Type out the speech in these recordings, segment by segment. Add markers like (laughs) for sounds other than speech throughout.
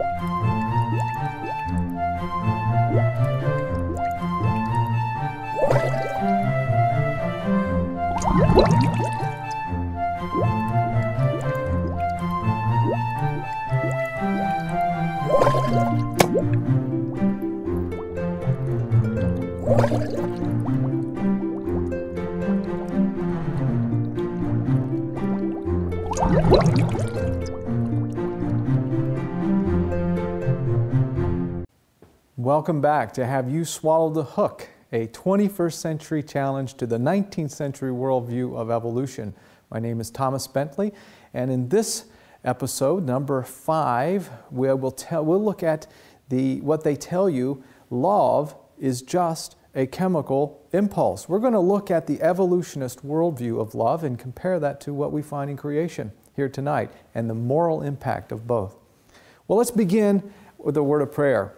Música Welcome back to Have You Swallowed the Hook, a 21st century challenge to the 19th century worldview of evolution. My name is Thomas Bentley, and in this episode, number five, we will tell, we'll look at the, what they tell you love is just a chemical impulse. We're going to look at the evolutionist worldview of love and compare that to what we find in creation here tonight and the moral impact of both. Well, let's begin with a word of prayer.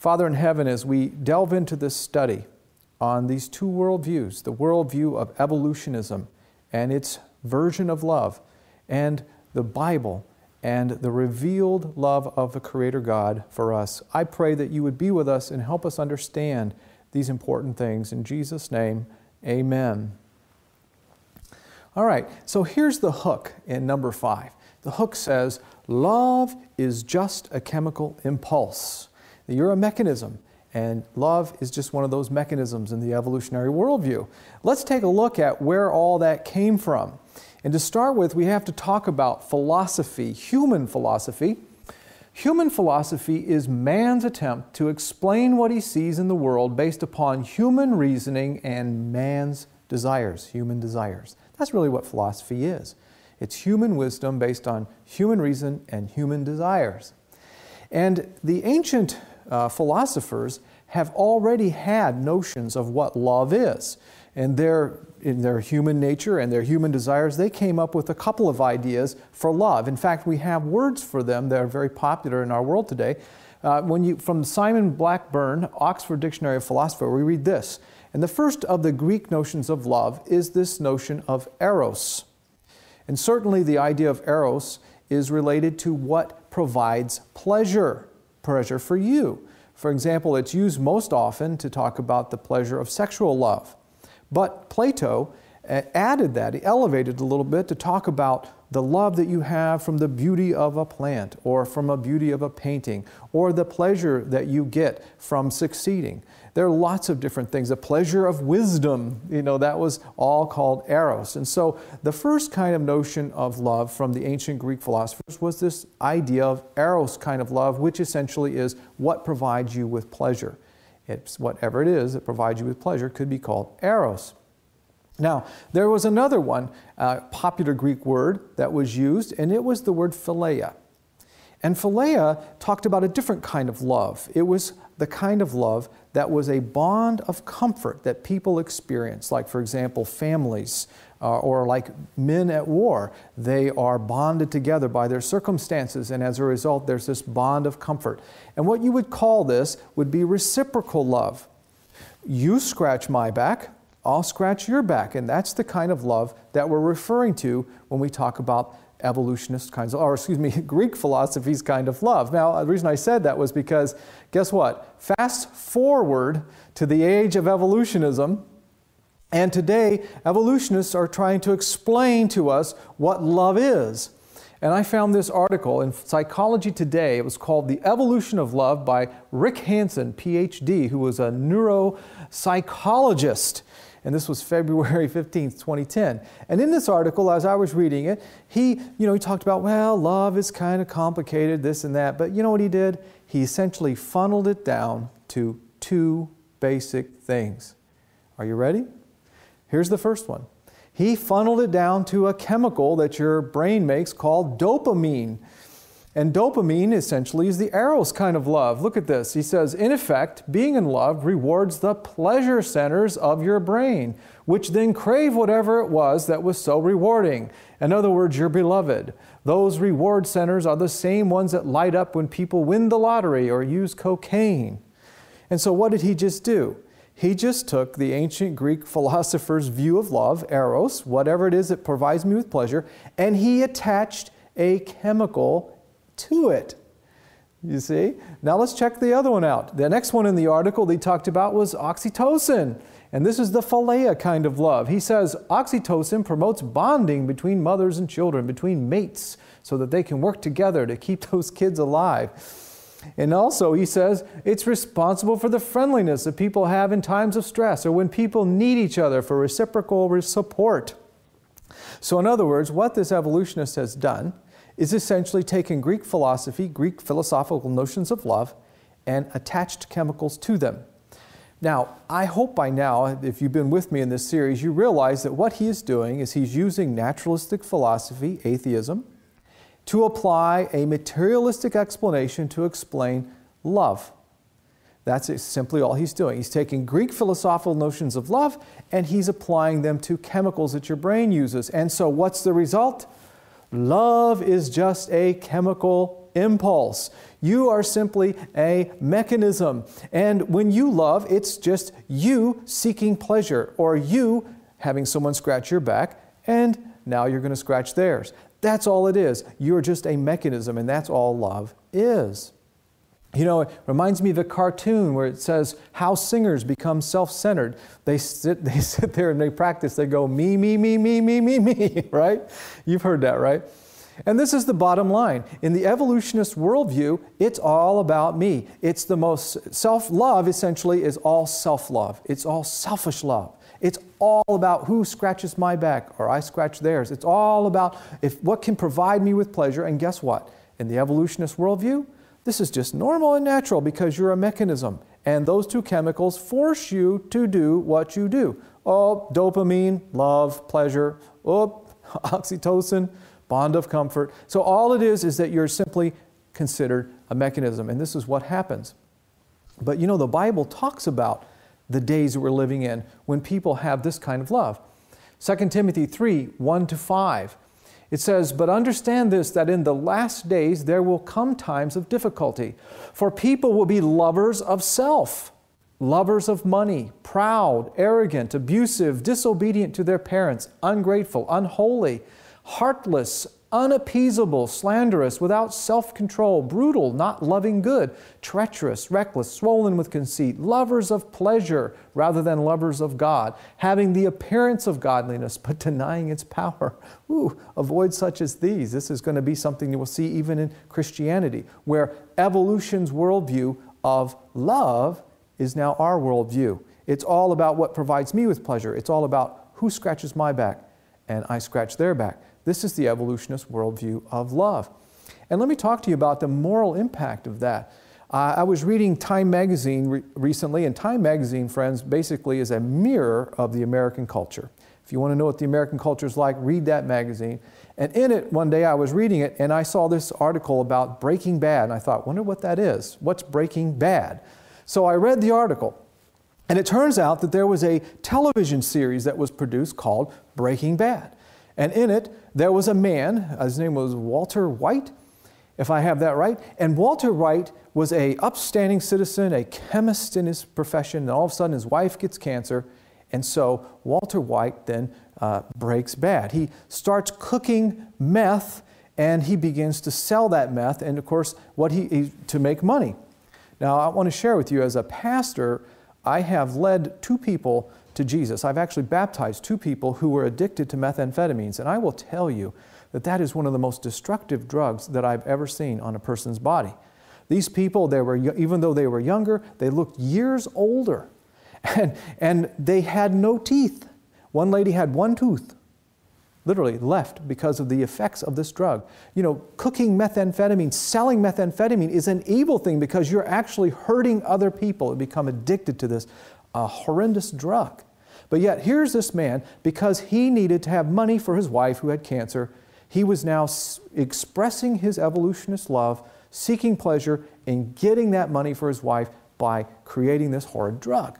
Father in heaven, as we delve into this study on these two worldviews the worldview of evolutionism and its version of love, and the Bible and the revealed love of the Creator God for us, I pray that you would be with us and help us understand these important things. In Jesus' name, amen. All right, so here's the hook in number five. The hook says, Love is just a chemical impulse. You're a mechanism, and love is just one of those mechanisms in the evolutionary worldview. Let's take a look at where all that came from. And to start with, we have to talk about philosophy, human philosophy. Human philosophy is man's attempt to explain what he sees in the world based upon human reasoning and man's desires, human desires. That's really what philosophy is. It's human wisdom based on human reason and human desires. And the ancient uh, philosophers have already had notions of what love is. And their, in their human nature and their human desires, they came up with a couple of ideas for love. In fact, we have words for them that are very popular in our world today. Uh, when you, from Simon Blackburn, Oxford Dictionary of Philosophy, we read this. And the first of the Greek notions of love is this notion of eros. And certainly the idea of eros is related to what provides pleasure pleasure for you. For example, it's used most often to talk about the pleasure of sexual love. But Plato uh, added that, he elevated a little bit to talk about the love that you have from the beauty of a plant or from a beauty of a painting or the pleasure that you get from succeeding. There are lots of different things. The pleasure of wisdom, you know, that was all called eros. And so the first kind of notion of love from the ancient Greek philosophers was this idea of eros kind of love, which essentially is what provides you with pleasure. It's whatever it is that provides you with pleasure could be called eros. Now, there was another one, uh, popular Greek word that was used, and it was the word philia. And philia talked about a different kind of love. It was the kind of love that was a bond of comfort that people experience, like, for example, families uh, or like men at war. They are bonded together by their circumstances, and as a result, there's this bond of comfort. And what you would call this would be reciprocal love. You scratch my back, I'll scratch your back. And that's the kind of love that we're referring to when we talk about evolutionist kinds of, or excuse me, (laughs) Greek philosophy's kind of love. Now, the reason I said that was because guess what? Fast forward to the age of evolutionism, and today evolutionists are trying to explain to us what love is. And I found this article in Psychology Today. It was called The Evolution of Love by Rick Hanson, PhD, who was a neuropsychologist and this was (laughs) February 15th, 2010. And in this article, as I was reading it, he, you know, he talked about, well, love is kind of complicated, this and that. But you know what he did? He essentially funneled it down to two basic things. Are you ready? Here's the first one. He funneled it down to a chemical that your brain makes called dopamine. And dopamine essentially is the eros kind of love. Look at this. He says, in effect, being in love rewards the pleasure centers of your brain, which then crave whatever it was that was so rewarding. In other words, your beloved. Those reward centers are the same ones that light up when people win the lottery or use cocaine. And so, what did he just do? He just took the ancient Greek philosopher's view of love, eros, whatever it is that provides me with pleasure, and he attached a chemical to it. You see? Now let's check the other one out. The next one in the article they talked about was oxytocin. And this is the philia kind of love. He says oxytocin promotes bonding between mothers and children, between mates, so that they can work together to keep (laughs) those kids alive. And also, he says it's responsible for the friendliness that people have in times of stress or when people need each other for reciprocal support. So, in other words, what this evolutionist has done is essentially taken Greek philosophy, Greek philosophical notions of love, and attached chemicals to them. Now, I hope by now, if you've been with me in this series, you realize that what he is doing is he's using naturalistic philosophy, atheism, to apply a materialistic explanation to explain love. That's simply all he's doing. He's taking Greek philosophical notions of love and he's applying them to chemicals that your brain uses. And so, what's the result? Love is just a chemical impulse. You are simply a mechanism. And when you love, it's just you seeking pleasure or you having someone scratch your back and now you're going to scratch theirs. That's all it is. You're just a mechanism, and that's all love is. You know, it reminds me of a cartoon where it says how singers become self centered. They sit, (laughs) they sit there and they practice. They go, me, me, me, me, me, me, me, (laughs) right? You've heard that, right? And this is the bottom line. In the evolutionist worldview, it's all about me. It's the most self love, essentially, is all self love. It's all selfish love. It's all about who scratches my back or I scratch theirs. It's all about if what can provide me with pleasure. And guess what? In the evolutionist worldview, this is just normal and natural because you're a mechanism. And those two chemicals force you to do what you do. Oh, dopamine, love, pleasure. Oh, (laughs) oxytocin, bond of comfort. So all it is is that you're simply considered a mechanism. And this is what happens. But you know, the Bible talks about the days that we're living in when people have this kind of love. 2 Timothy 3 1 to 5. It says, But understand this, that in the last days there will come times of difficulty, for people will be lovers of self, lovers of money, proud, arrogant, abusive, disobedient to their parents, ungrateful, unholy, heartless, unappeasable, slanderous, without self control, brutal, not loving good, treacherous, reckless, swollen with conceit, lovers of pleasure rather than lovers of God, having the appearance of godliness but (laughs) denying its power. Ooh, avoid such as these. This is going to be something you will see even in Christianity, where evolution's worldview of love is now our worldview. It's all about what provides me with pleasure. It's all about who scratches my back and I scratch their back. This is the evolutionist worldview of love. And let me talk to you about the moral impact of that. Uh, I was reading Time Magazine re recently, and Time Magazine, friends, basically is a mirror of the American culture. If you want to know what the American culture is like, read that magazine. And in it, one day I was reading it, and I saw this article about Breaking Bad, and I thought, wonder what that is. What's Breaking Bad? So I read the article, and it turns out that there was a television series that was produced called Breaking Bad. And in it, there was a man, his name was Walter White, if I have that right. And Walter White was a upstanding citizen, a chemist in his profession, and all of a sudden his wife gets cancer. And so Walter White then uh, breaks bad. He starts cooking meth and he begins to sell that meth and of course what he, he to make money. Now I want to share with you as a pastor, I have led two people to Jesus. I've actually baptized two people who were addicted to methamphetamines, and I will tell you that that is one of the most destructive drugs that I've ever seen on a person's body. These people, they were, even though they were younger, they looked years older, (laughs) and, and they had no teeth. One lady had one tooth, literally left because of the effects of this drug. You know, cooking methamphetamine, selling methamphetamine is an evil thing because you're actually hurting other people and become addicted to this a horrendous drug. But yet, here's this man, because he needed to have money for his wife who had cancer, he was now expressing his evolutionist love, seeking pleasure in getting that money for his wife by creating this horrid drug.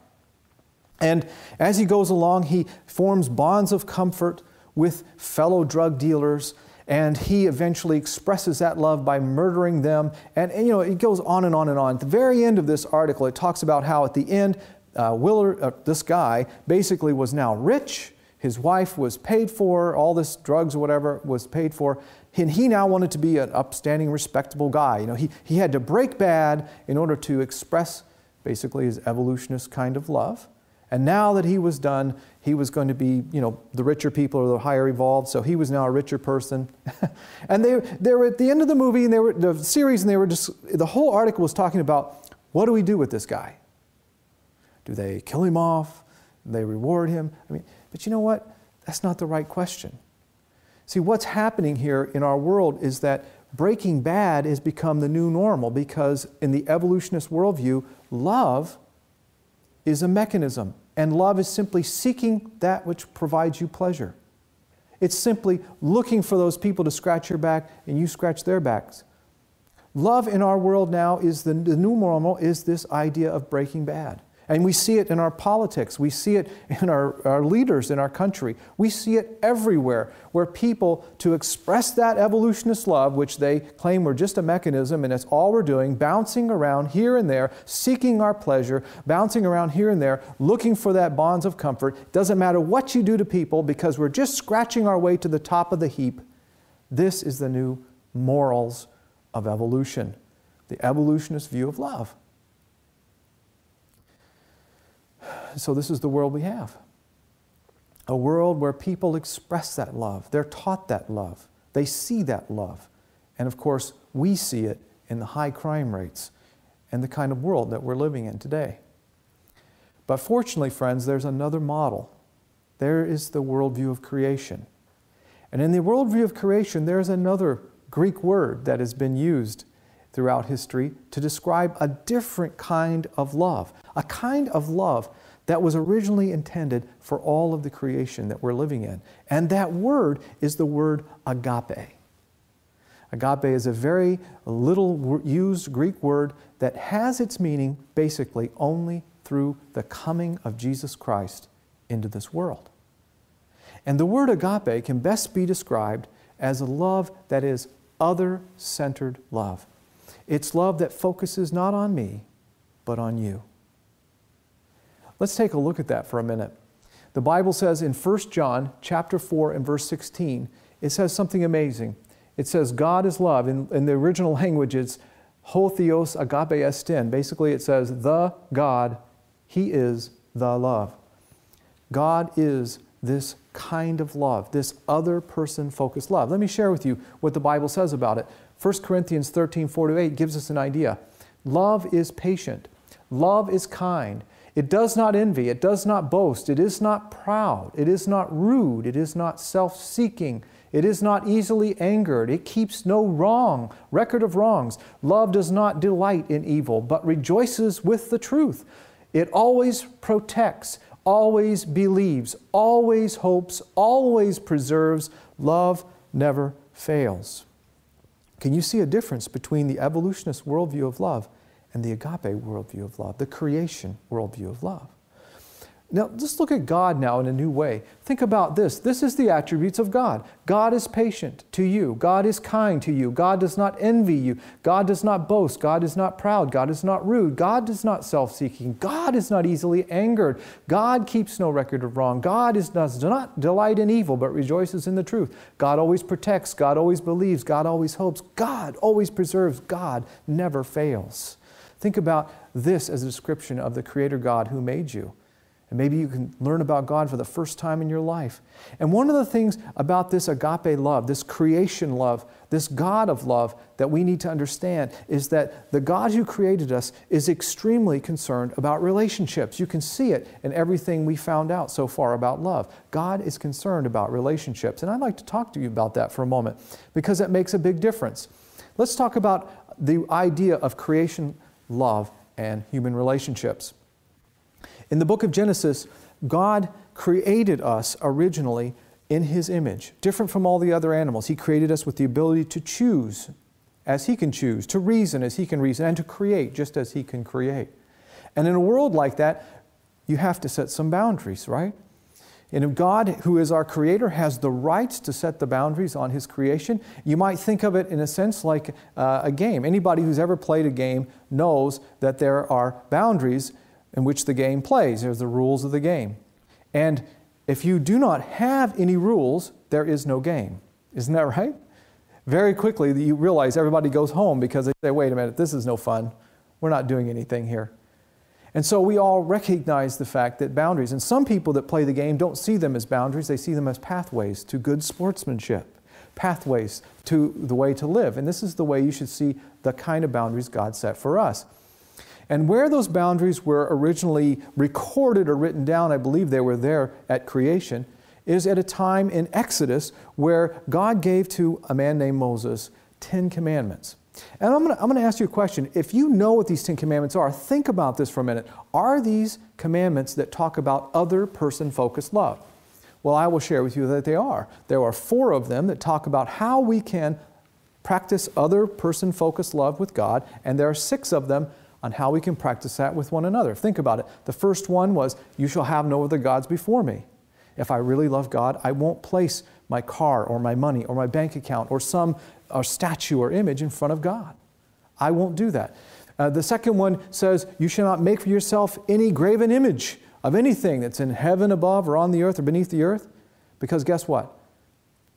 And as he goes along, he forms bonds of comfort with fellow drug dealers and he eventually expresses that love by murdering them. And, and, you know, it goes on and on and on. At the very end of this article, it talks about how at the end, uh, Willard, uh, this guy basically was now rich. His wife was paid for, all this drugs or whatever was paid for. and he now wanted to be an upstanding, respectable guy. You know, he, he had to break bad in order to express basically his evolutionist kind of love. And now that he was done, he was going to be, you know, the richer people or the higher evolved. So he was now a richer person. (laughs) and they, they were at the end of the movie and they were the series, and they were just the whole article was talking about what do we do with this guy? Do they kill him off? They reward him? I mean, but you know what? That's not the right question. See, what's happening here in our world is that breaking bad has become the new normal because in the evolutionist worldview, love is a mechanism, and love is simply seeking that which provides you pleasure. It's simply looking for those people to scratch your back and you scratch their backs. Love in our world now is the, the new normal is this idea of breaking bad. And we see it in our politics. We see it in our, our leaders in our country. We see it everywhere where people, to express that evolutionist love, which they claim we're just a mechanism and it's all we're doing, bouncing around here and there, seeking our pleasure, bouncing around here and there, looking for that bonds of comfort. Doesn't matter what you do to people because we're just scratching our way to the top of the heap. This is the new morals of evolution, the evolutionist view of love. So, this is the world we have a world where people express that love, they're taught that love, they see that love. And of course, we see it in the high crime rates and the kind of world that we're living in today. But fortunately, friends, there's another model. There is the worldview of creation. And in the worldview of creation, there's another Greek word that has been used throughout history to describe a different kind of love, a kind of love that was originally intended for all of the creation that we're living in. And that word is the word agape. Agape is a very little used Greek word that has its meaning basically only through the coming of Jesus Christ into this world. And the word agape can best be described as a love that is other centered love. It's love that focuses not on me, but on you. Let's take a look at that for a minute. The Bible says in 1 John chapter 4 and verse 16, it says something amazing. It says God is love. In, in the original (laughs) language, it's ho theos agape estin. Basically, it says the God, He is the love. God is this kind of love, this other person focused love. Let me share with you what the Bible says about it. 1 Corinthians 13, 4 to 8 gives us an idea. Love is patient, love is kind. It does not envy, it does not boast, it is not proud, it is not rude, it is not self seeking, it is not easily angered, it keeps no wrong, record of wrongs. Love does not delight in evil, but rejoices with the truth. It always protects, always believes, always hopes, always preserves. Love never fails. Can you see a difference between the evolutionist worldview of love and the agape worldview of love, the creation worldview of love. Now, just look at God now in a new way. Think about this. This is the attributes of God. God is patient to you. God is kind to you. God does not envy you. God does not boast. God is not proud. God is not rude. God is not self seeking. God is not easily angered. God keeps no record of wrong. God is, does not delight in evil, but rejoices in the truth. God always protects. God always believes. God always hopes. God always preserves. God never fails. Think about this as a description of the Creator God who made you. And maybe you can learn about God for the first time in your life. And one of the things about this agape love, this creation love, this God of love that we need to understand is that the God who created us is extremely concerned about relationships. You can see it in everything we found out so far about love. God is concerned about relationships. And I'd like to talk to you about that for a moment because that makes a big difference. Let's talk about the idea of creation love, and human relationships. In the book of Genesis, God created us originally in His image, different from all the other animals. He created us with the ability to choose as He can choose, to reason as He can reason, and to create just as He can create. And in a world like that, you have to set some boundaries, right? And if God, who is our creator, has the rights to set the boundaries on his creation, you might think of it in a sense like uh, a game. Anybody who's ever played a game knows that there are boundaries in which the game plays. There's the rules of the game. And if you do not have any rules, there is no game. Isn't that (laughs) right? Very quickly, you realize everybody goes home because they say, wait a minute, this is no fun. We're not doing anything here. And so we all recognize the fact that boundaries, and some people that play the game don't see them as boundaries, they see them as pathways to good sportsmanship, pathways to the way to live. And this is the way you should see the kind of boundaries God set for us. And where those boundaries were originally recorded or written down, I believe they were there at creation, is at a time in Exodus where God gave to a man named Moses Ten Commandments. And I'm going to I'm to ask you a question. If you know what these Ten Commandments are, think about this for a minute. Are these commandments that talk about other person focused love? Well, I will share with you that they are. There are four of them that talk about how we can practice other person focused love with God, and there are six of them on how we can practice that with one another. Think about it. The first one was, You shall have no other gods before me. If I really love God, I won't place my car or my money or my bank account or some or statue or image in front of God. I won't do that. Uh, the second one says, You shall not make for yourself any graven image of anything that's in heaven above or on the earth or beneath the earth. Because guess what?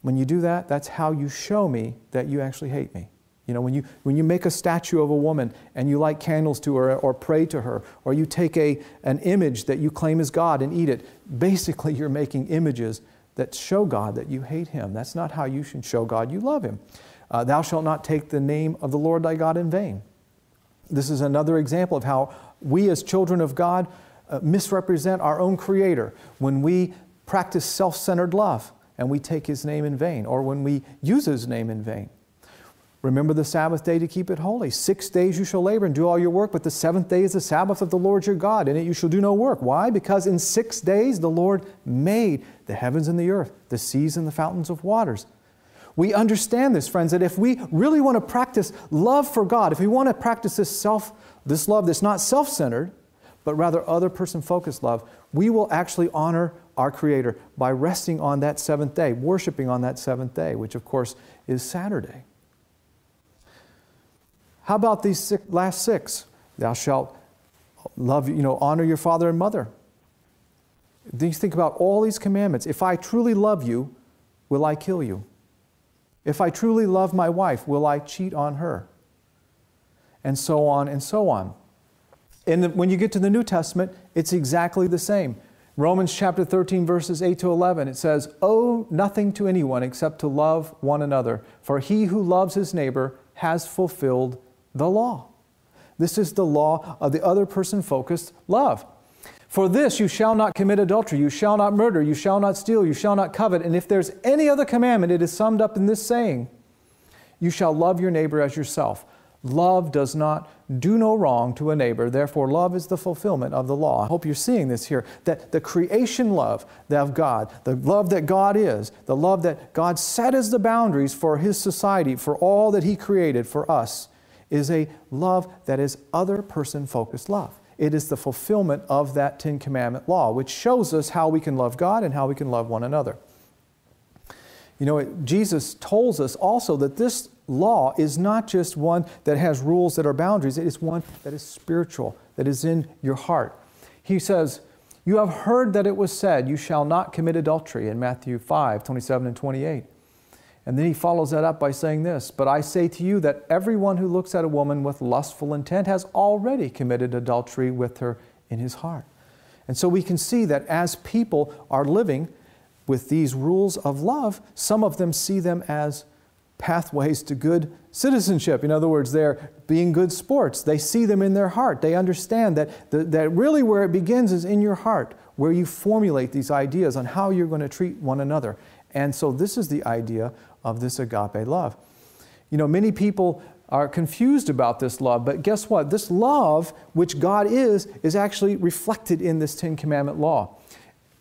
When you do that, that's how you show me that you actually hate me. You know, when you, when you make a statue of a woman and you light candles to her or pray to her, or you take a, an image that you claim is God and eat it, basically (laughs) you're making images that show God that you hate Him. That's not how you should show God you love Him. Uh, Thou shalt not take the name of the Lord thy God in vain. This is another example of how we, as children of God, uh, misrepresent our own Creator when we practice self centered love and we take His name in vain, or when we use His name in vain. Remember the Sabbath day to keep it holy. Six days you shall labor and do all your work, but the seventh day is the Sabbath of the Lord your God. In it you shall do no work. Why? Because in six days the Lord made the heavens and the earth, the seas and the fountains of waters. We understand this, friends, that if we really want to practice love for God, if we want to practice this self, this love that's not self-centered, but rather other person-focused love, we will actually honor our Creator by resting on that seventh day, worshiping on that seventh day, which of course is Saturday. How about these six, last six? Thou shalt love, you know, honor your father and mother. You think about all these commandments. If I truly love you, will I kill you? If I truly love my wife, will I cheat on her? And so on and so on. And when you get to the New Testament, it's exactly the same. Romans chapter 13, verses 8 to 11, it says, Owe nothing to anyone except to love one another, for he who loves his neighbor has fulfilled the law. This is the law of the other person focused love. For this you shall not commit adultery, you shall not murder, you shall not steal, you shall not covet. And if there's any other commandment, it is summed up in this saying You shall love your neighbor as yourself. Love does not do no wrong to a neighbor. Therefore, love is the fulfillment of the law. I hope you're seeing this here that the creation love of God, the love that God is, the love that God set as the boundaries for His society, for all that He created for us, is a love that is other person focused love. It is the fulfillment of that Ten Commandment law, which shows us how we can love God and how we can love one another. You know, Jesus tells us also that this law is not just one that has rules that are boundaries, it is one that is spiritual, that is in your heart. He says, You have heard that it was said, You shall not commit adultery in Matthew 5 27 and 28. And then he follows that up by saying this But I say to you that everyone who looks at a woman with lustful intent has already committed adultery with her in his heart. And so we can see that as people are living with these rules of love, some of them see them as pathways to good citizenship. In other words, they're being good sports. They see them in their heart. They understand that, the, that really where it begins is in your heart, where you formulate these ideas on how you're going to treat one another. And so this is the idea of this agape love. You know, many people are confused about this love, but guess what? This love, which God is, is actually reflected in this Ten Commandment law,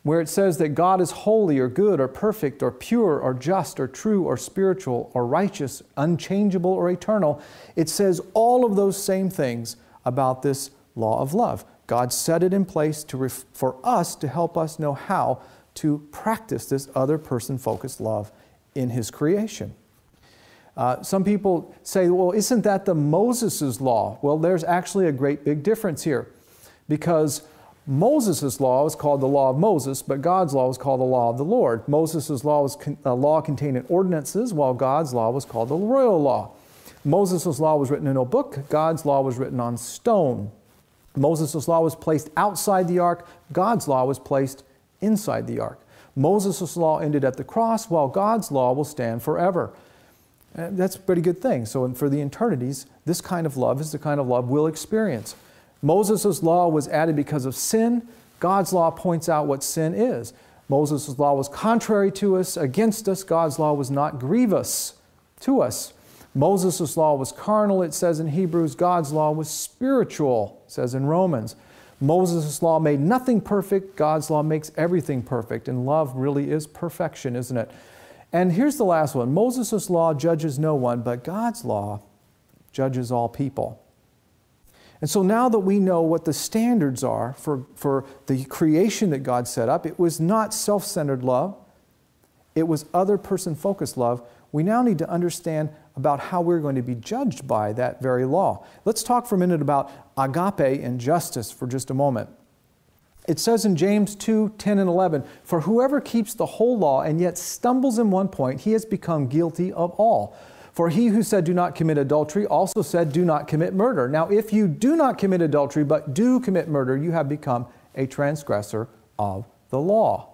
where it says that God is holy or good or perfect or pure or just or true or spiritual or righteous, unchangeable or eternal. It says all of those same things about this law of love. God set it in place for us to help us know how to practice this other person focused love in his creation. Uh, some people say, well, isn't that the Moses' law? Well, there's actually a great big difference here because Moses' law was called the law of Moses, but God's law was called the law of the Lord. Moses' law was a uh, law contained in ordinances, while God's law was called the royal law. Moses' law was written in a book, God's law was written on stone. Moses' law was placed outside the ark, God's law was placed inside the ark. Moses' law ended at the cross, while God's law will stand forever. And that's a pretty good thing. So, for the eternities, this kind of love is the kind of love we'll experience. Moses' law was added because of sin. God's law points out what sin is. Moses' law was contrary to us, against us. God's law was not grievous to us. Moses' law was carnal, it says in Hebrews. God's law was spiritual, it says in Romans. Moses' law made nothing perfect. God's law makes everything perfect. And love really is perfection, isn't it? And here's the last one Moses' law judges no one, but God's law judges all people. And so now that we know what the standards are for, for the creation that God set up, it was not self centered love, it was other person focused love. We now need to understand about how we're going to be judged by that very law. Let's talk for a minute about agape and justice for just a moment. It says in James 2 10 and 11, For whoever keeps the whole law and yet stumbles in one point, he has become guilty of all. For he who said, Do not commit adultery, also said, Do not commit murder. Now, if you do not commit adultery, but do commit murder, you have become a transgressor of the law.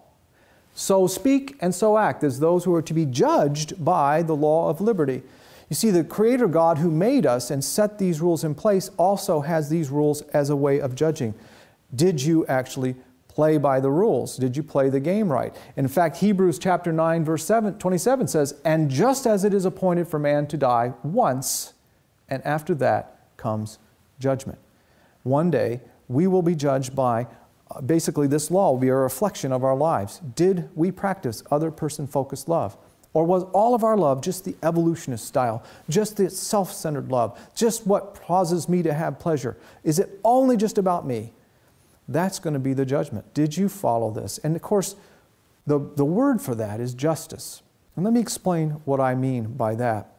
So speak and so act as those who are to be judged by the law of liberty. You see, the Creator God who made us and set these rules in place also has these rules as a way of judging. Did you actually play by the rules? Did you play the game right? In fact, Hebrews chapter 9 verse 7, 27 says, "And just as it is appointed for man to die once, and after that comes judgment." One day we will be judged by basically this law will be a reflection of our lives. Did we practice other person focused love? Or was all of our love just the evolutionist style, just the self centered love, just what causes me to have pleasure? Is it only just about me? That's going to be the judgment. Did you follow this? And of course, the, the word for that is justice. And let me explain what I mean by that.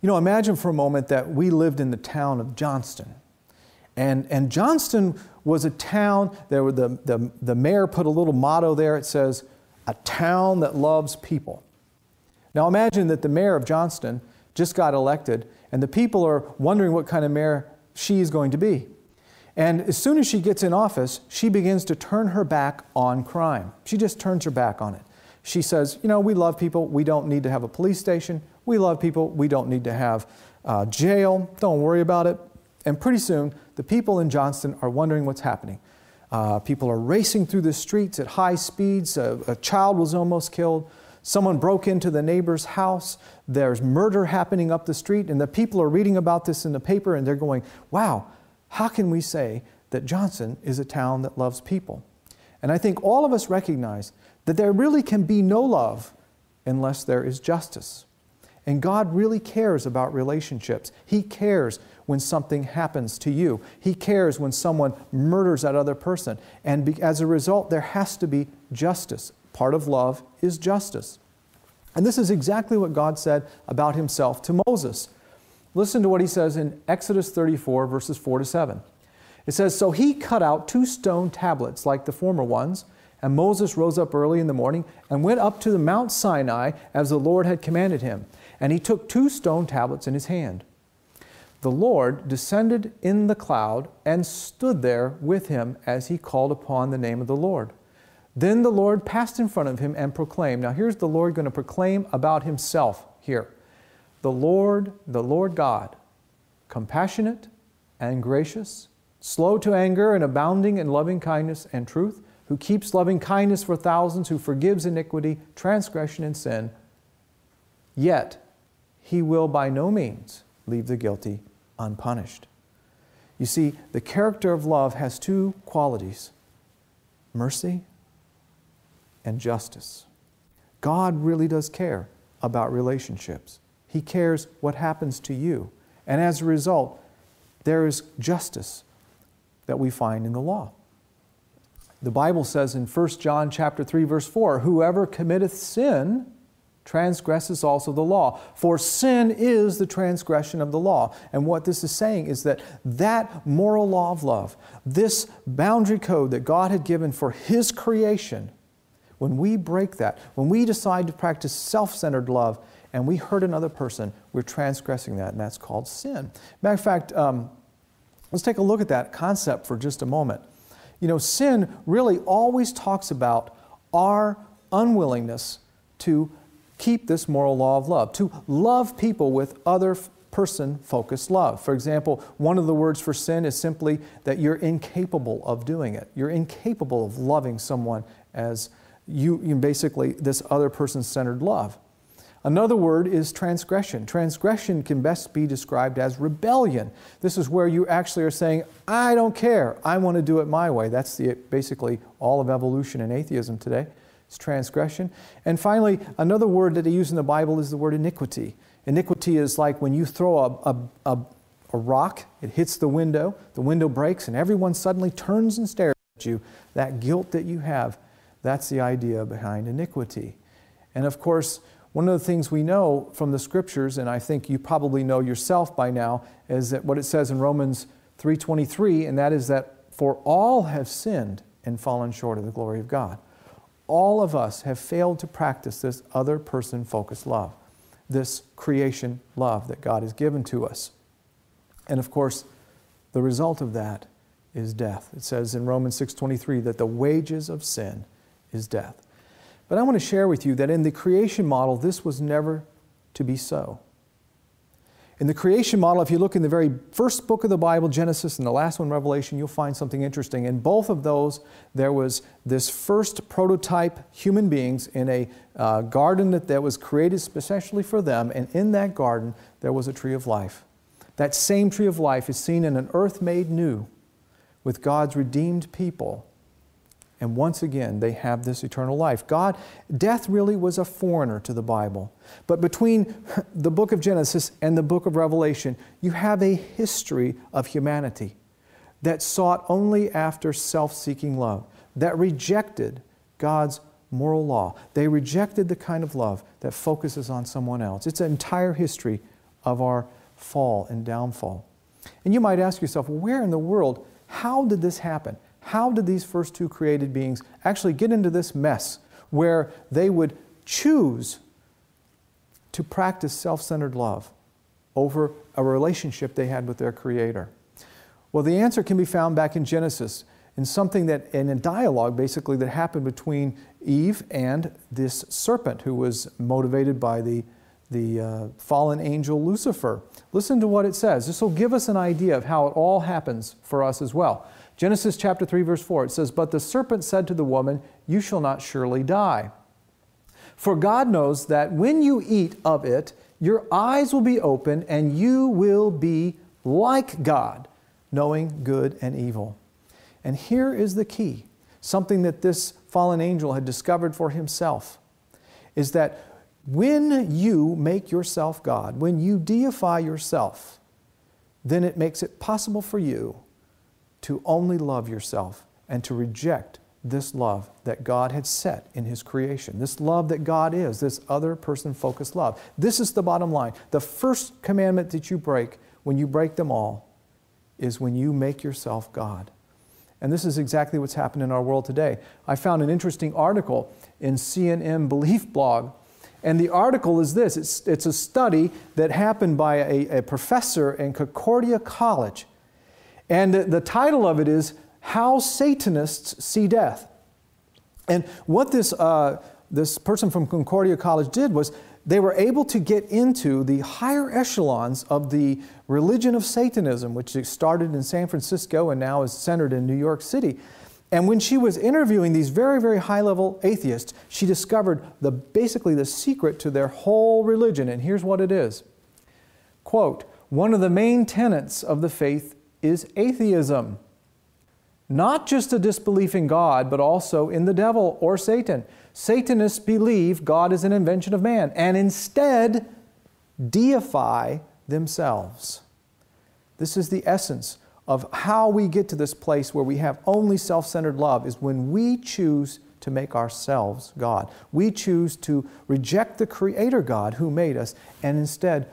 You know, imagine for a moment that we lived in the town of Johnston. And, and Johnston was a town, there were the, the, the mayor put a little motto there. It says, a town that loves people. Now imagine that the mayor of Johnston just got elected, and the people are wondering what kind of mayor she is going to be. And as soon as she gets in office, she begins to turn her back on crime. She just turns her back on it. She says, You know, we love people. We don't need to have a police station. We love people. We don't need to have uh, jail. Don't worry about it. And pretty soon, the people in Johnston are wondering what's happening. Uh, people are racing through the streets at high speeds. A, a child was almost killed. Someone broke into the neighbor's house. There's murder happening up the street, and the people are reading about this in the paper and they're going, Wow, how can we say that Johnston is a town that loves people? And I think all of us recognize that there really can be no love unless there is justice. And God really cares about relationships. He cares when something happens to you. He cares when someone murders that other person. And be, as a result, there has to be justice. Part of love is justice. And this is exactly what God said about himself to Moses. Listen to what he says in Exodus 34, verses 4 to 7. It says, So he cut out two stone tablets like the former ones, and Moses rose up early in the morning and went up to the Mount Sinai as the Lord had commanded him. And he took two stone tablets in his hand. The Lord descended in the cloud and stood there with him as he called upon the name of the Lord. Then the Lord passed in front of him and proclaimed. Now, here's the Lord going to proclaim about himself here the Lord, the Lord God, compassionate and gracious, slow to anger and abounding in loving kindness and truth, who keeps loving kindness for thousands, who forgives iniquity, transgression, and sin. Yet he will by no means leave the guilty unpunished. You see, the character of love has two qualities mercy and justice. God really does care about relationships. He cares what happens to you. And as a result, there is justice that we find in the law. The Bible says in 1 John chapter 3 verse 4, whoever committeth sin transgresses also the law. For sin is the transgression of the law. And what this is saying is that that moral law of love, this boundary code that God had given for His creation, when we break that, when we decide to practice self centered love and we hurt another person, we're transgressing that, and that's called sin. Matter of fact, um, let's take a look at that concept for just a moment. You know, sin really always talks about our unwillingness to keep this moral law of love, to love people with other person focused love. For example, one of the words for sin is simply that you're incapable of doing it. You're incapable of loving someone as you, you basically this other person centered love. Another word is transgression. Transgression can best be described as rebellion. This is where you actually are saying, I don't care, I want to do it my way. That's the, basically all of evolution and atheism today. It's transgression. And finally, another word that they use in the Bible is the word iniquity. Iniquity is like when you throw a, a, a, a rock, it hits the window, the window breaks, and everyone suddenly turns and stares at you. That guilt that you have, that's the idea behind iniquity. And of course, one of the things we know from the scriptures, and I think you probably know yourself by now, is that what it says in Romans 3:23, and that is that for all have sinned and fallen short of the glory of God all of us have failed to practice this other person focused love, this creation love that God has given to us. And of course, the result of that is death. It says in Romans 6:23 that the wages of sin is death. But I want to share with you that in the creation model this was never to be so. In the creation model, if you look in the very first book of the Bible, Genesis, and the last one, Revelation, you'll find something interesting. In both of those, there was this first prototype human beings in a uh, garden that, that was created especially for them, and in that garden, there was a tree of life. That same tree of life is seen in an earth made new with God's redeemed people and once again, they have this eternal life. God, death really was a foreigner to the Bible. But between (laughs) the book of Genesis and the book of Revelation, you have a history of humanity that sought only after self seeking love, that rejected God's moral law. They rejected the kind of love that focuses on someone else. It's an entire history of our fall and downfall. And you might ask yourself, well, where in the world, how did this happen? How did these first two created beings actually get into this mess where they would choose to practice self centered love over a relationship they had with their Creator? Well, the answer can be found back in Genesis in something that, in a dialogue basically, that happened between Eve and this serpent who was motivated by the, the uh, fallen angel Lucifer. Listen to what it says. This will give us an idea of how it all happens for us as well. Genesis chapter 3 verse 4 it says but the serpent said to the woman you shall not surely die. For God knows that when you eat of it your eyes will be open and you will be like God knowing good and evil and here is the key something that this fallen angel had discovered for himself is that when you make yourself God when you deify yourself then it makes it possible for you to only love yourself and to reject this love that God had set in His creation, this love that God is, this other person focused love. This is the bottom line. The first commandment that you break, when you break them all, is when you make yourself God. And this is exactly what's happened in our world today. I found an interesting article in CNN Belief blog. And the article is this it's, it's a study that happened by a, a professor in Concordia College and the title of it is How Satanists See Death. And what this, uh, this person from Concordia College did was they were able to get into the higher echelons of the religion of Satanism, which started in San Francisco and now is centered in New York City. And when she was interviewing these very, very high level atheists, she discovered the, basically the secret to their whole religion. And here's what it is Quote, one of the main tenets of the faith is atheism. Not just a disbelief in God, but also in the devil or Satan. Satanists believe God is an invention of man and instead deify themselves. This is the essence of how we get to this place where we have only self centered love, is when we choose to make ourselves God. We choose to reject the Creator God who made us and instead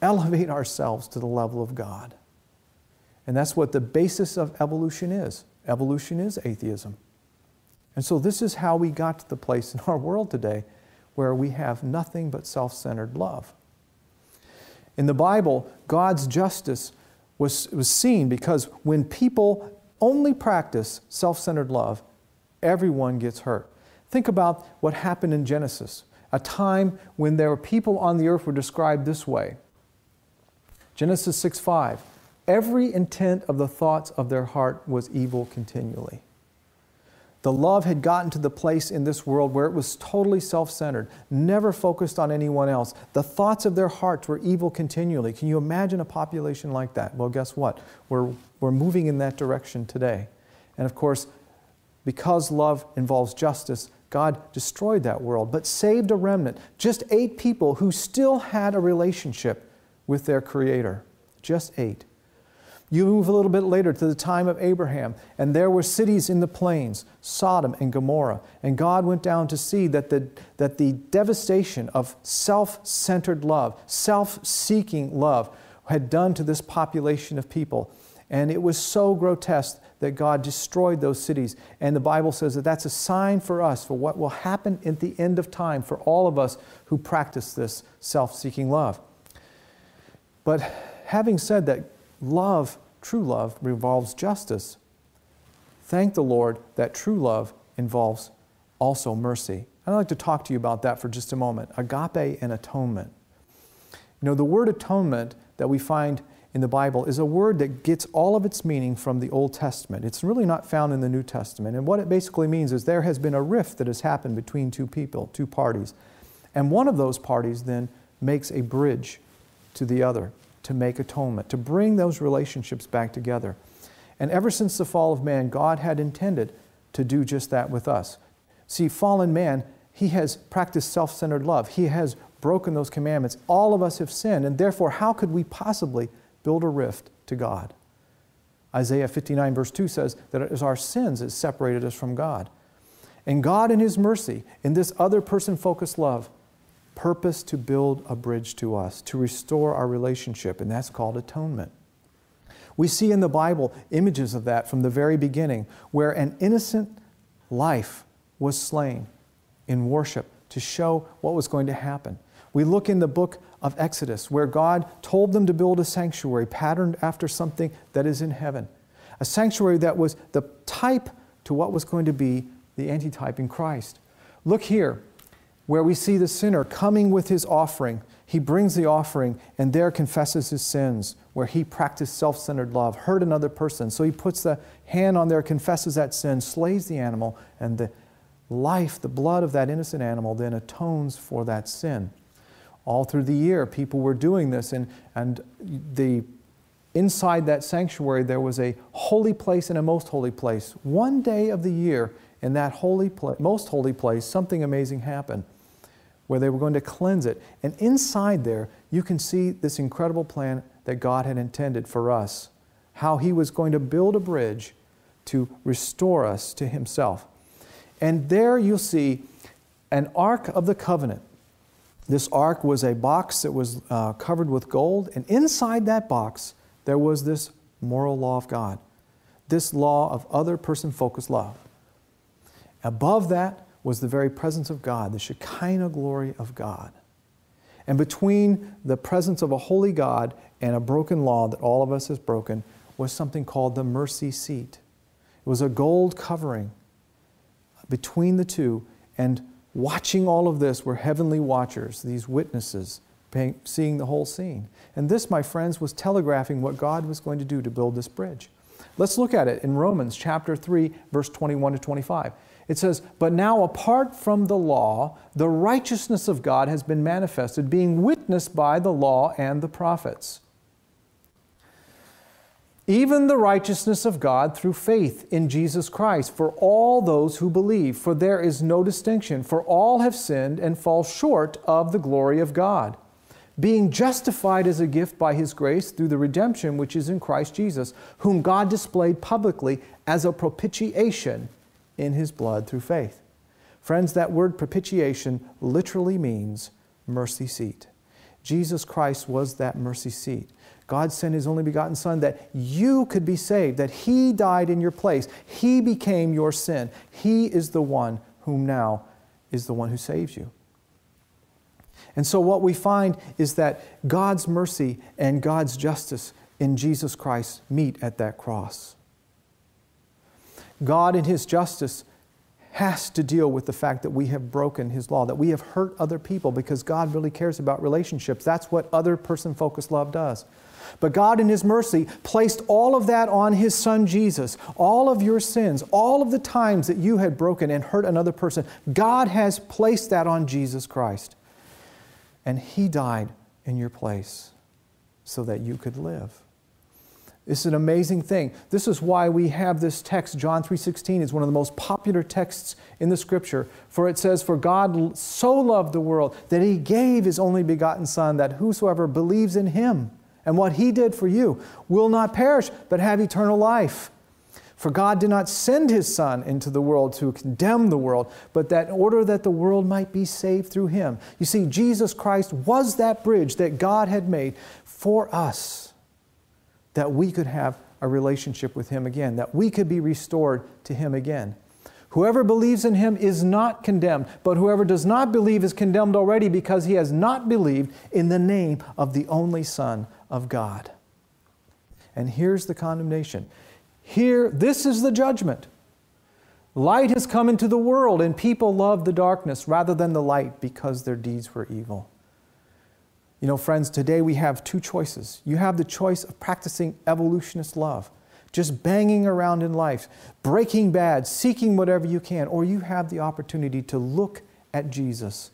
elevate ourselves to the level of God. And that's what the basis of evolution is. Evolution is atheism. And so, this is how we got to the place in our world today where we have nothing but self centered love. In the Bible, God's justice was, was seen because when people only practice self centered love, everyone gets hurt. Think about what happened in Genesis, a time when there were people on the earth were described this way. Genesis 6 5. Every intent of the thoughts of their heart was evil continually. The love had gotten to the place in this world where it was totally self centered, never focused on anyone else. The thoughts of their hearts were evil continually. Can you imagine a population like that? Well, guess what? We're, we're moving in that direction today. And of course, because love involves justice, God destroyed that world, but saved a remnant. Just eight people who still had a relationship with their Creator. Just eight. You move a little bit later to the time of Abraham, and there were cities in the plains, Sodom and Gomorrah. And God went down to see that the, that the devastation of self centered love, self seeking love, had done to this population of people. And it was so grotesque that God destroyed those cities. And the Bible says that that's a sign for us for what will happen at the end of time for all of us who practice this self seeking love. But having said that, love true love involves justice. Thank the Lord that true love involves also mercy. I'd like to talk to you about that for just a moment agape and atonement. You know, the word atonement that we find in the Bible is a word that gets all of its meaning from the Old Testament. It's really not found in the New Testament. And what it basically means is there has been a rift that has happened between two people, two parties. And one of those parties then makes a bridge to the other to make atonement, to bring those relationships back together. And ever since the fall of man, God had intended to do just that with us. See, fallen man, he has practiced self centered love, he has broken those commandments. All of us have sinned, and therefore, how could we possibly build a rift to God? Isaiah 59, verse 2 says that it is our sins that separated us from God. And God, in His mercy, in this other person focused love, purpose to build a bridge to us, to restore our relationship, and that's called atonement. We see in the Bible images of that from the very beginning, where an innocent life was slain in worship to show what was going to happen. We look in the book of Exodus, where God told them to build a sanctuary patterned after something that is in heaven, a sanctuary that was the type to what was going to be the antitype in Christ. Look here where we see the sinner coming with his offering. He brings the offering and there confesses his sins, where he practiced self centered love, hurt another person. So he puts the hand on there, confesses that sin, slays the animal, and the life, the blood of that innocent animal, then atones for that sin. All through the year, people were doing this, and, and the inside that sanctuary there was a holy place and a most holy place. One day of the year, in that holy pla- most holy place, something amazing happened where they were going to cleanse it. And inside there, you can see this incredible plan that God had intended for us, how He was going to build a bridge to restore us to Himself. And there you'll see an Ark of the Covenant. This ark was a box that was uh, covered with gold, and inside that box, there was this moral law of God, this law of other person focused love. Above that was the very presence of God, the Shekinah glory of God. And between the presence of a holy God and a broken law that all of us has broken was something called the mercy seat. It was a gold covering between the two, and watching all of this were heavenly watchers, these witnesses, paying, seeing the whole scene. And this, my friends, was telegraphing what God was going to do to build this bridge. Let's look at it in Romans chapter 3, verse 21 to 25. It says, But now, apart from the law, the righteousness of God has been manifested, being witnessed by the law and the prophets. Even the righteousness of God through faith in Jesus Christ for all those who believe, for there is no distinction, for all have sinned and fall short of the glory of God being justified as a gift by his grace through the redemption which is in Christ Jesus, whom God displayed publicly as a propitiation in his blood through faith. Friends, that word propitiation literally means mercy seat. Jesus Christ was that mercy seat. God sent His only begotten Son that you could be saved, that He died in your place. He became your sin. He is the one whom now is the one who saves you. And so, what we find is that God's mercy and God's justice in Jesus Christ meet at that cross. God, in His justice, has to deal with the fact that we have broken His law, that we have hurt other people because God really cares about relationships. That's what other person focused love does. But God, in His mercy, placed all of that on His Son Jesus. All of your sins, all of the times that you had broken and hurt another person, God has placed that on Jesus Christ. And He died in your place so that you could live. It's an amazing thing. This is why we have this text, John 3:16 is one of the most popular texts in the scripture, for it says for God so loved the world that he gave his only begotten son that whosoever believes in him and what he did for you will not perish but have eternal life. For God did not send his Son into the world to condemn the world, but that in order that the world might be saved through him. You see, Jesus Christ was that bridge that God had made for us, that we could have a relationship with him again, that we could be restored to him again. Whoever believes in him is not condemned, but whoever does not believe is condemned already because he has not believed in the name of the only Son of God. And here's the condemnation here, this is the judgment. Light has come into the world, and people love the darkness rather than the light because their deeds were evil. You know, friends, today we have two choices. You have the choice of practicing evolutionist love, just banging around in life, breaking bad, seeking whatever you can, or you have the opportunity to look at Jesus,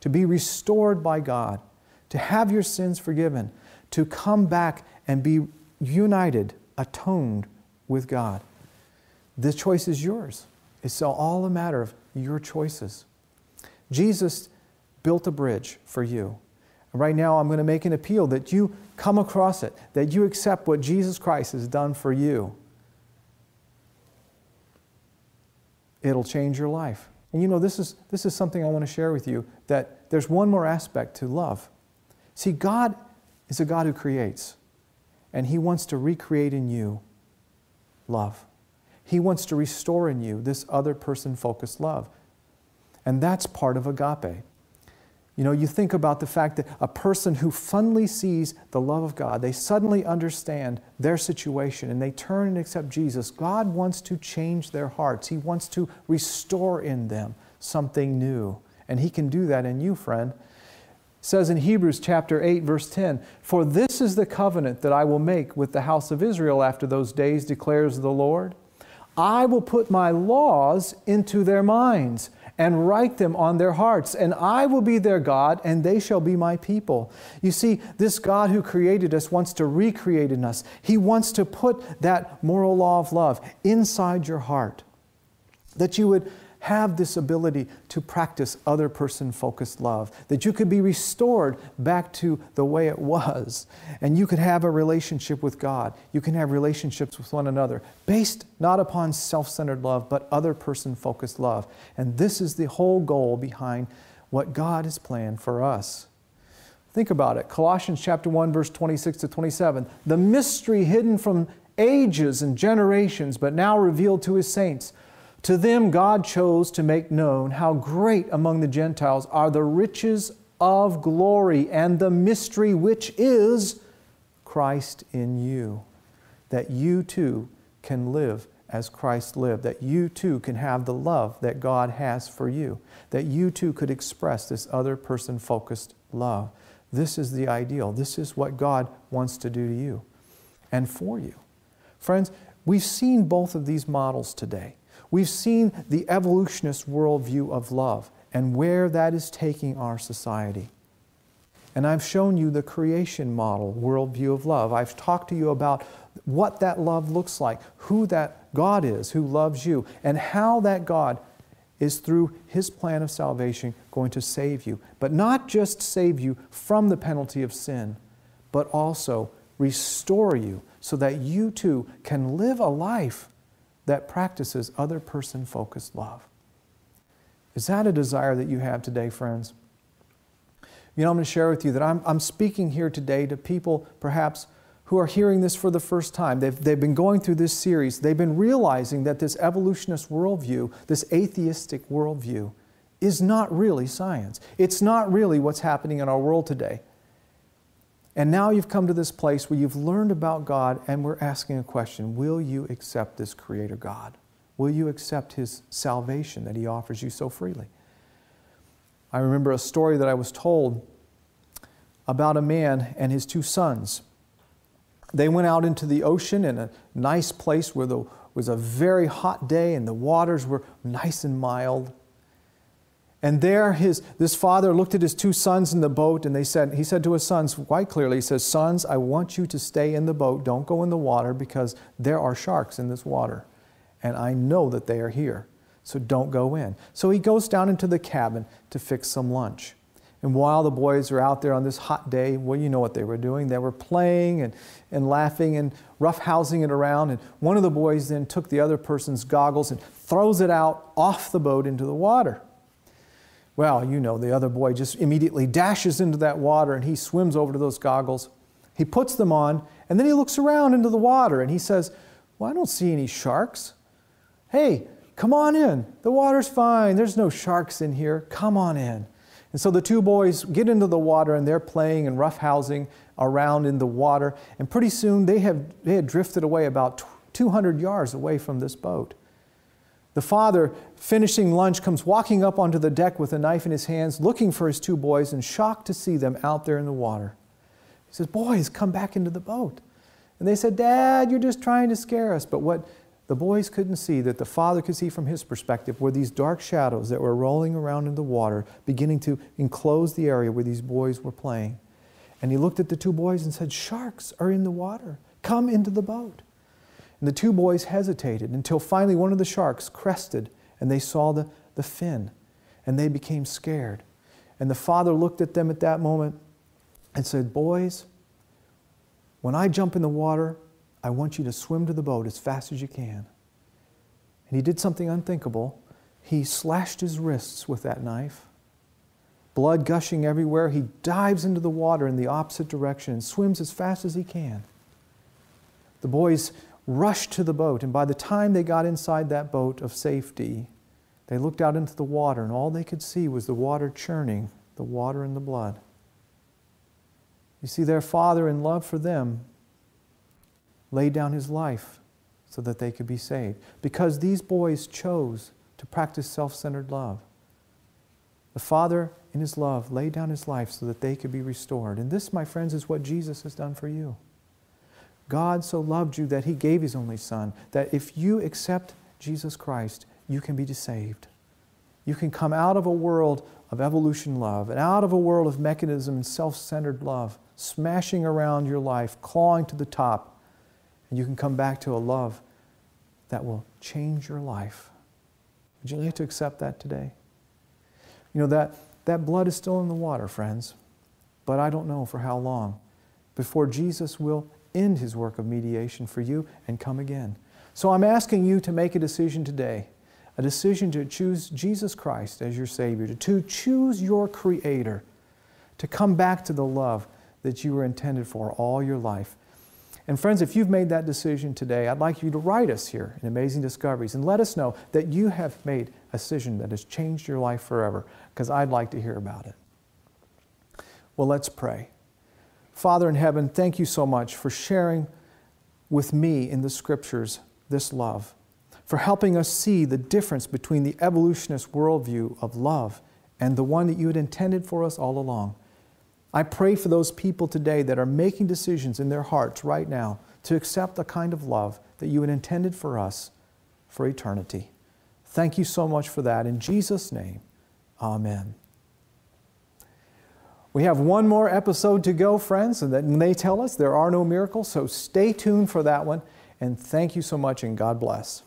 to be restored by God, to have your sins forgiven, to come back and be united, atoned with God. The choice is yours. It's all a matter of your choices. Jesus built a bridge for you. Right now, I'm going to make an appeal that you come across it, that you accept what Jesus Christ has done for you. It'll change your life. And you know, this is, this is something I want to share with you that there's one more aspect to love. See, God is a God who creates, and He wants to recreate in you love. He wants to restore in you this other person focused love. And that's part of agape. You know, you think about the fact that a person who funnily sees the love of God, they suddenly understand their situation and they turn and accept Jesus. God wants to change their hearts, He wants to restore in them something new. And He can do that in you, friend. It says in Hebrews chapter 8 verse 10, "For this is the covenant that I will make with the house of Israel after those days declares the Lord, I will put my laws into their minds." And write them on their hearts, and I will be their God, and they shall be my people. You see, this God who created us wants to recreate in us. He wants to put that moral law of love inside your heart, that you would have this ability to practice other person focused love, that you could be restored back to the way it was, and you could have a relationship with God. You can have relationships with one another based not upon self centered love, but other person focused love. And this is the whole goal behind what God has planned for us. Think about it. Colossians chapter 1 verse 26 to 27. The mystery hidden from ages and generations but now revealed to his saints. To them, God chose to make known how great among the Gentiles are the riches of glory and the mystery which is Christ in you, that you too can live as Christ lived, that you too can have the love that God has for you, that you too could express this other person focused love. This is the ideal. This is what God wants to do to you and for you. Friends, we've seen both of these models today. We've seen the evolutionist worldview of love and where that is taking our society. And I've shown you the creation model worldview of love. I've talked to you about what that love looks like, who that God is who loves you, and how that God is through His plan of salvation going to save you. But not just save you from the penalty of sin, but also restore you so that you too can live a life that practices other person focused love. Is that a desire that you have today, friends? You know, I'm going to share with you that I'm, I'm speaking here today to people perhaps who are hearing this for the first time. They've, they've been going through this series. They've been realizing that this evolutionist worldview, this atheistic worldview, is not really science. It's not really what's happening in our world today. And now you've come to this place where you've learned about God and we're asking a question Will you accept this Creator God? Will you accept His salvation that He offers you so freely? I remember a story that I was told about a man and his two sons. They went out into the ocean in a nice place where there was a very hot day and the waters were nice and mild. And there his, this father looked at his two sons in the boat and they said, he said to his sons quite clearly, he says, Sons, I want you to stay in the boat. Don't go in the water because there are sharks in this water. And I know that they are here. So don't go in. So he goes down into the cabin to fix some lunch. And while the boys are out there on this hot day, well, you know what they were doing. They were playing and, and laughing and roughhousing it around. And one of the boys then took the other person's goggles and throws it out off the boat into the water. Well, you know, the other boy just immediately dashes into that water and he swims over to those goggles. He puts them on and then he looks around into the water and he says, Well, I don't see any sharks. Hey, come on in. The water's fine. There's no sharks in here. Come on in. And so the two boys get into the water and they're playing and roughhousing around in the water. And pretty soon they, have, they had drifted away about 200 yards away from this boat. The father, finishing lunch, comes walking up onto the deck with a knife in his hands, looking for his two boys and shocked to see them out there in the water. He says, Boys, come back into the boat. And they said, Dad, you're just trying to scare us. But what the boys couldn't see, that the father could see from his perspective, were these dark shadows that were rolling around in the water, beginning to enclose the area where these boys were playing. And he looked at the two boys and said, Sharks are in the water. Come into the boat. And the two boys hesitated until finally one of the sharks crested and they saw the, the fin and they became scared. And the father looked at them at that moment and said, Boys, when I jump in the water, I want you to swim to the boat as fast as you can. And he did something unthinkable. He slashed his wrists with that knife. Blood gushing everywhere, he dives into the water in the opposite direction and swims as fast as he can. The boys rushed to the boat, and by the time they got inside that boat of safety, they looked out into the water, and all they could see was the water churning, the water and the blood. You see, their father, in love for them, laid down his life so that they could be saved. Because these boys chose to practice self centered love. The Father, in His love, laid down His life so that they could be restored. And this, my friends, is what Jesus has done for you. God so loved you that he gave his only son, that if you accept Jesus Christ, you can be saved. You can come out of a world of evolution love and out of a world of mechanism and self centered love, smashing around your life, clawing to the top, and you can come back to a love that will change your life. Would you like to accept that today? You know, that, that blood is still in the water, friends, but I don't know for how long before Jesus will end his work of mediation for you and come again. So I'm asking you to make a decision today, a decision to choose Jesus Christ as your Savior, to, choose your Creator, to come back to the love that you were intended for all your life. And friends, if you've made that decision today, I'd like you to write us here in Amazing Discoveries and let us know that you have made a decision that has changed your life forever, because I'd like to hear about it. Well, let's pray. Father in heaven, thank you so much for sharing with me in the scriptures this love, for helping us see the difference between the evolutionist worldview of love and the one that you had intended for us all along. I pray for those people today that are making decisions in their hearts right now to accept the kind of love that you had intended for us for eternity. Thank you so much for that. In Jesus' name, amen. We have one more episode to go, friends, and then they tell us there are no miracles, so stay tuned for that one. And thank you so much, and God bless.